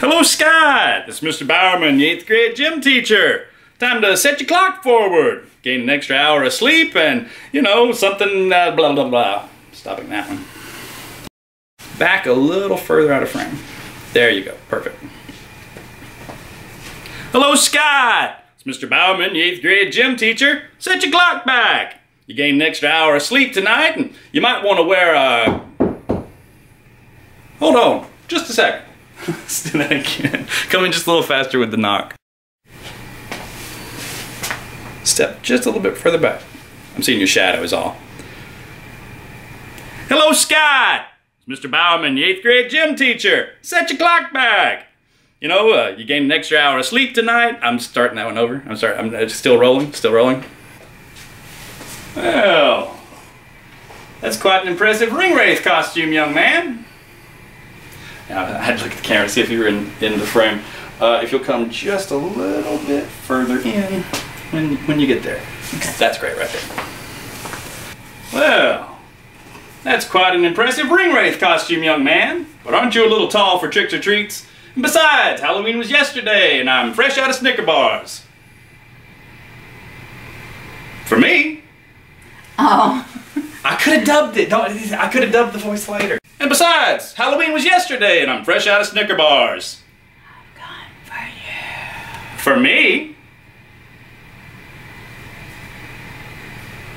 Hello, Scott. This is Mr. Bauerman, the 8th grade gym teacher. Time to set your clock forward. Gain an extra hour of sleep and, you know, something, uh, blah, blah, blah. Stopping that one. Back a little further out of frame. There you go. Perfect. Hello, Scott. It's Mr. Bauerman, the 8th grade gym teacher. Set your clock back. You gained an extra hour of sleep tonight and you might want to wear a... Hold on. Just a second. Let's do that again. Come in just a little faster with the knock. Step just a little bit further back. I'm seeing your shadow is all. Hello, Scott! It's Mr. Bauerman, the 8th grade gym teacher. Set your clock back. You know, uh, you gained an extra hour of sleep tonight. I'm starting that one over. I'm sorry, I'm still rolling, still rolling. Well, that's quite an impressive ring wraith costume, young man. I had to look at the camera to see if you were in, in the frame. Uh, if you'll come just a little bit further in when, when you get there. That's great right there. Well, that's quite an impressive ring wraith costume, young man. But aren't you a little tall for tricks or treats? And besides, Halloween was yesterday, and I'm fresh out of Snicker bars. For me, Oh. I could have dubbed it. Don't, I could have dubbed the voice later. And besides, Halloween was yesterday, and I'm fresh out of Snicker bars. Gone for you. For me,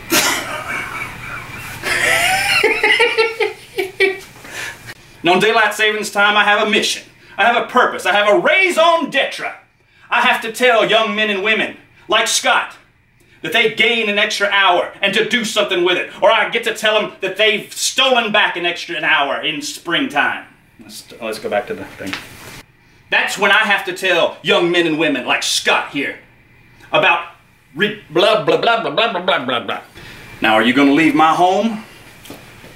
And on daylight savings time, I have a mission. I have a purpose. I have a raison d'etre. I have to tell young men and women, like Scott, that they gain an extra hour and to do something with it. Or I get to tell them that they've stolen back an extra an hour in springtime. Let's, oh, let's go back to the thing. That's when I have to tell young men and women like Scott here about re- blah, blah, blah, blah, blah, blah, blah, blah. Now, are you going to leave my home?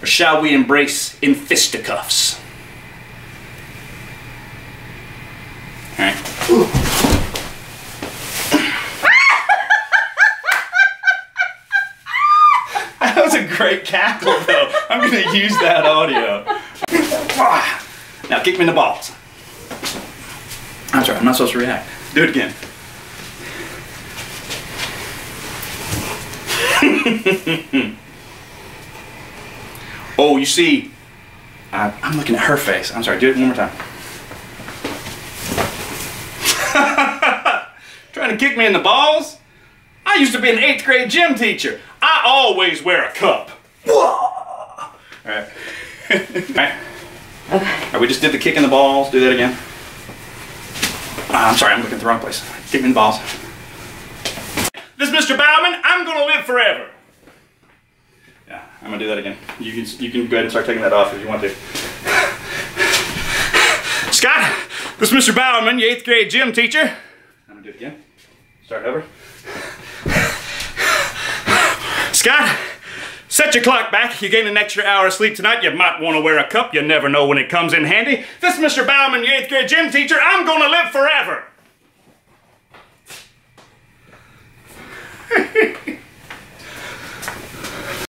Or shall we embrace in fisticuffs? Great cackle, though. I'm going to use that audio. Now, kick me in the balls. I'm sorry, I'm not supposed to react. Do it again. oh, you see, I, I'm looking at her face. I'm sorry, do it one more time. Trying to kick me in the balls? I used to be an eighth grade gym teacher. I always wear a cup. All right. All right. All right, we just did the kick in the balls. Do that again. Ah, I'm sorry, I'm looking at the wrong place. Kick me in the balls. This is Mr. Bowman. I'm gonna live forever. Yeah, I'm gonna do that again. You can you can go ahead and start taking that off if you want to. Scott, this is Mr. Bauerman, your eighth grade gym teacher. I'm gonna do it again. Start over. Scott, set your clock back. You gain an extra hour of sleep tonight. You might want to wear a cup. You never know when it comes in handy. This is Mr. Bauman, your eighth grade gym teacher. I'm gonna live forever.